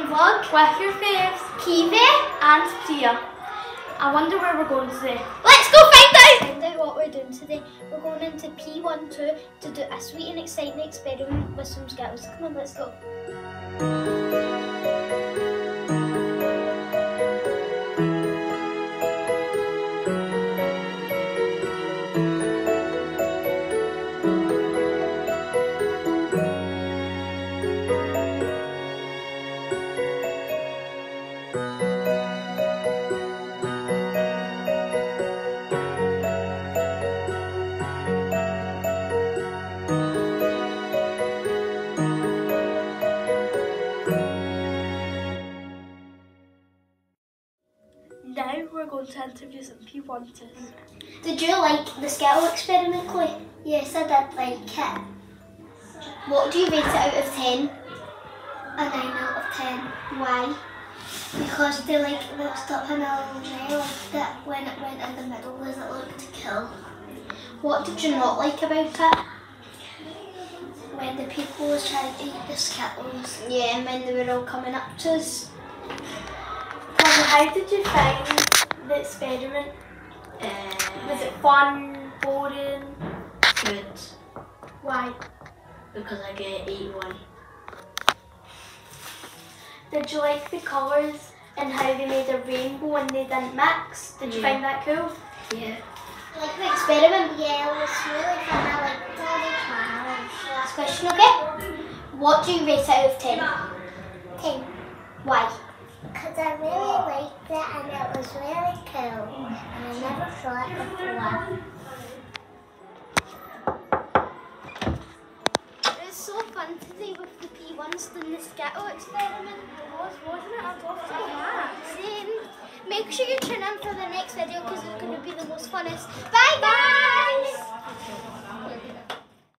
vlog with your faves, Kiwi. and Priya. I wonder where we're going today. Let's go find out! Find out what we're doing today. We're going into P12 to do a sweet and exciting experiment with some Skittles. Come on, let's go. Now we're going to interview some P1s. Did you like the scale experiment, Chloe? Yes, I did like it. What do you rate it out of 10? A 9 out of 10. Why? Because they like mixed up in a way that when it went in the middle was it looked kill. What did you not like about it? When the people was trying to eat the Skittles. Yeah, and when they were all coming up to us. Well, how did you find the experiment? Uh, was it fun, boring? Good, Why? because I get eat one. Did you like the colours and how they made a rainbow and they didn't mix? Did you find that cool? Yeah. Like the experiment? Yeah, it was really fun. I liked all the challenge. Last question, okay? What do you rate it out of 10? 10. Why? Because I really liked it and it was really cool. And I never saw it before. It was so fun today with the P1s doing the Skittle oh, experiment. It was, wasn't it? I'd love to back. Same. Make sure you tune in for the next video because it's going to be the most funnest. Bye, guys!